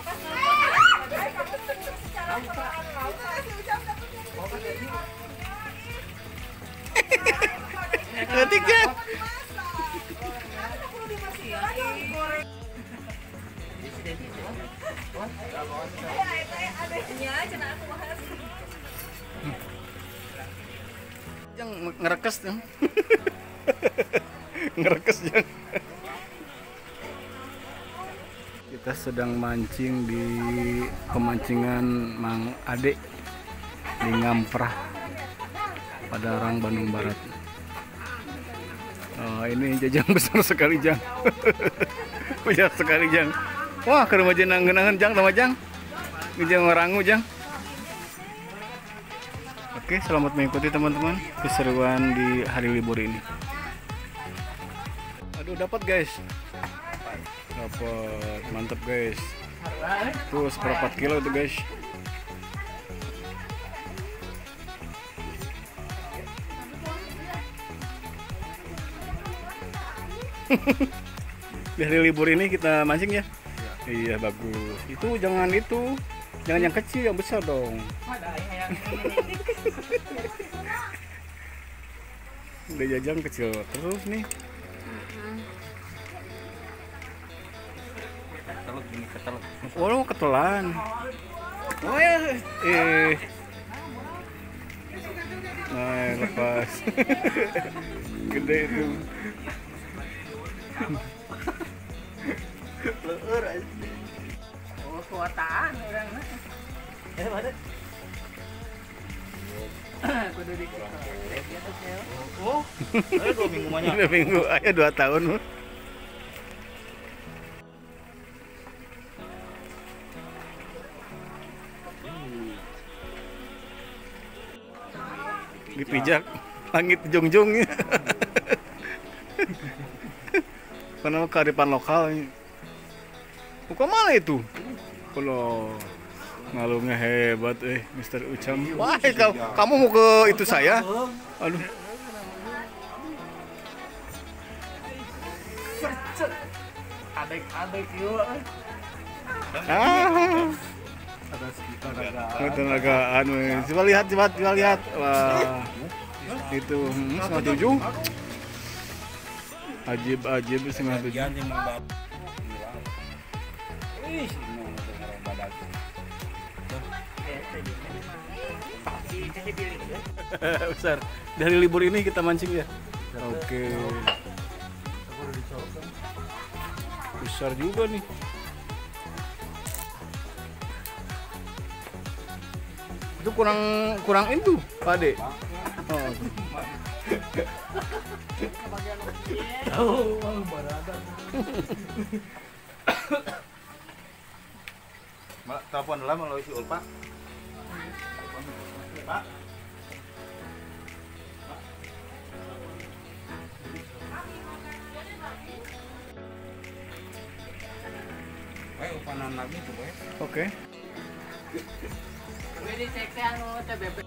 Yang Ketik ya. Yang ngerekes tuh. ngerekes yang. Kita sedang mancing di pemancingan Mang Ade di Ngamprah Padarang Bandung Barat. Oh, ini jajang besar sekali jang. Besar sekali jang. Wah, ke rumah jenang genangan jang, sama jang. Ini jang orangu jang. Oke, selamat mengikuti teman-teman keseruan di hari libur ini. Aduh, dapat guys. Dapat, mantap guys. Tuh seperempat kilo itu guys. di hari libur ini kita mancing ya. Iya bagus. Itu jangan itu, jangan yang kecil, yang besar dong. Udah jajang kecil terus nih. Gini ketelut. Oh, ketelan. Oh ya, eh. Nah, lepas. Gede itu. Leur. Oh, kuataan orang. Eh mana? Kudu di Oh, dua minggu banyak. Udah minggu aja dua tahun. Dipijak langit jungjung. Karena kearifan lokal. Bukan malah itu. Kalau ngalungnya hebat eh Mister Ucam. Wah, kamu, kamu mau ke itu saya? Aduh. Adek-adek yuk. Ah. Ada sekitar ada. Ketenagaan weh. Coba lihat, coba, coba lihat. Wah. Itu hmm, setengah tujuh. Ajib, ajib setengah tujuh. Besar. Dari libur ini kita mancing ya. Oke. Besar juga nih. Itu kurang kurang itu, Pak Ade. Oh. Mak, telepon lah melalui si Ulpa. Pak. Upanan lagi tuh, Boy. Oke. Ini Pwede sa eksahan mo, tabi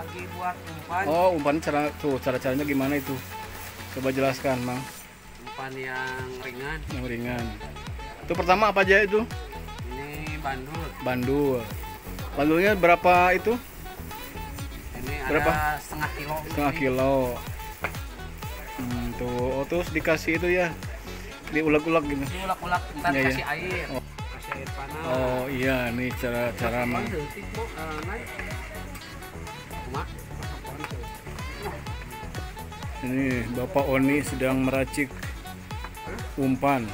lagi buat umpan Oh, umpan cara tuh cara caranya gimana itu? Coba jelaskan, Mang. umpan yang ringan Yang ringan. Itu pertama apa aja itu? ini bandul Bandul. Bandulnya berapa itu? ini Berapa? ada setengah kilo Setengah kilo. Hmm, tuh, oh, terus dikasih itu ya. Diulek-ulek gitu. ini ulak-ulak ntar iya. kasih air Oh. kasih air panas Oh iya, nih cara cara Mang. ini Bapak Oni sedang meracik umpan.